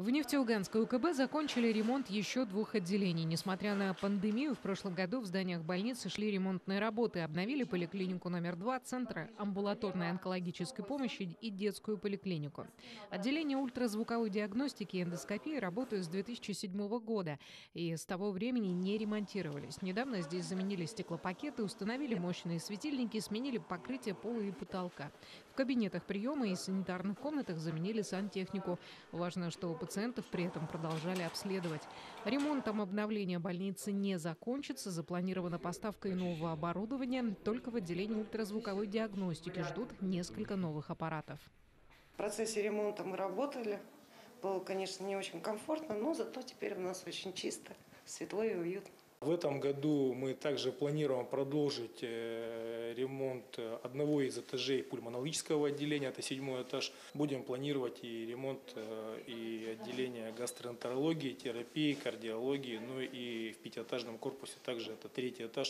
В Нефтеюганской УКБ закончили ремонт еще двух отделений. Несмотря на пандемию, в прошлом году в зданиях больницы шли ремонтные работы. Обновили поликлинику номер два, центра амбулаторной онкологической помощи и детскую поликлинику. Отделение ультразвуковой диагностики и эндоскопии работают с 2007 года и с того времени не ремонтировались. Недавно здесь заменили стеклопакеты, установили мощные светильники, сменили покрытие пола и потолка. В кабинетах приема и санитарных комнатах заменили сантехнику. Важно, что пациентов при этом продолжали обследовать. Ремонтом обновления больницы не закончится. Запланирована поставка и нового оборудования. Только в отделении ультразвуковой диагностики ждут несколько новых аппаратов. В процессе ремонта мы работали. Было, конечно, не очень комфортно, но зато теперь у нас очень чисто, светло и уютно. В этом году мы также планируем продолжить э, ремонт одного из этажей пульмонологического отделения, это седьмой этаж. Будем планировать и ремонт э, и отделения гастроэнтерологии, терапии, кардиологии, ну и в пятиэтажном корпусе также это третий этаж.